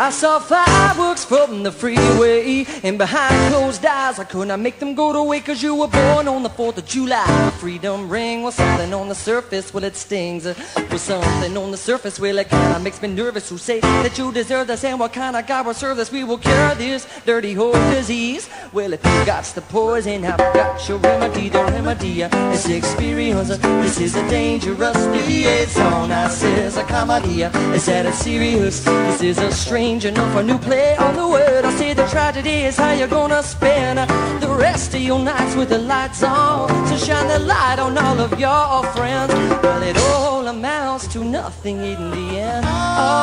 I saw fireworks from the freeway And behind closed eyes I could not make them go to wait Cause you were born on the 4th of July. Freedom ring was something on the surface? Well it stings. Was something on the surface? Well it kinda makes me nervous Who say that you deserve this And what kind of God will serve this? We will cure this dirty whole disease. Well if you got the poison I've got your remedy? The remedy is experience. This is a dangerous liaison I says a comedy Is that a serious. This is a strange enough a new play on the word I say the tragedy is how you're gonna spend The rest of your nights with the lights on So shine the light on all of your friends. Well it all amounts to nothing in the end. Oh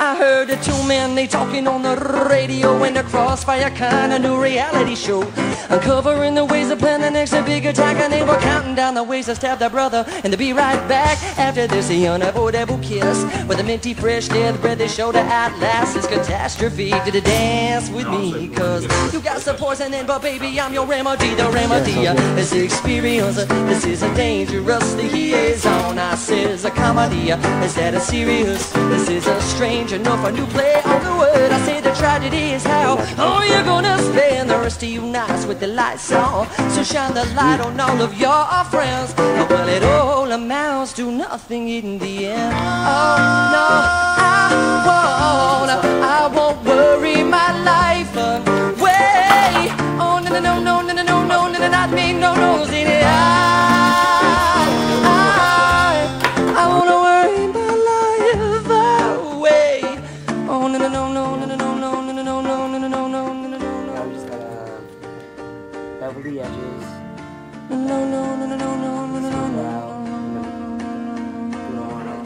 I heard the two men, they talking on the radio In the crossfire kind of new reality show. Uncovering the ways of planning next a big attack And they were counting down the ways to stab their brother And to be right back after this The unavoidable kiss. With a minty fresh death breath They showed the at last is catastrophe. Did a dance with me? Cause you got some poison in But baby I'm your remedy The remedy is experience. This is a dangerous liaison I says a comedy Is that a serious? This is a strange enough a new play on the word. I say the tragedy is how Oh you're gonna spend the rest of your nights with the lights on. So shine the light on all of your friends. Well it all amounts to nothing in the end. Oh no I won't I bevel the edges. no no no no no no no no no no Out. We don't wanna.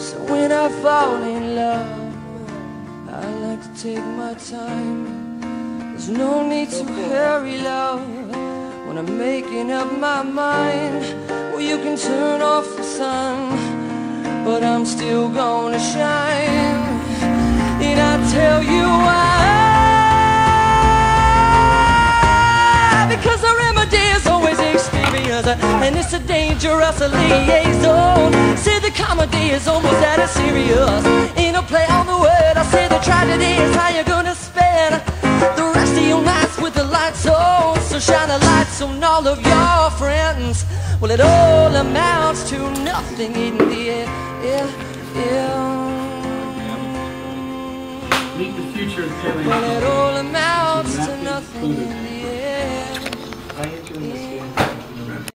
So when I fall in love, I like to take my time. There's no need to hurry, love. When I'm making up my mind, well, you can turn off the sun, but I'm still gonna shine. And it's a dangerous liaison. Say the comedy is almost that serious. In a play on the word, I say the tragedy is how you're gonna spend the rest of your nights with the lights on. So shine the lights on all of your friends. Well, it all amounts to nothing in the end. Yeah, yeah. Meet the future of. Well, it all amounts to Nothing nothing in the end. I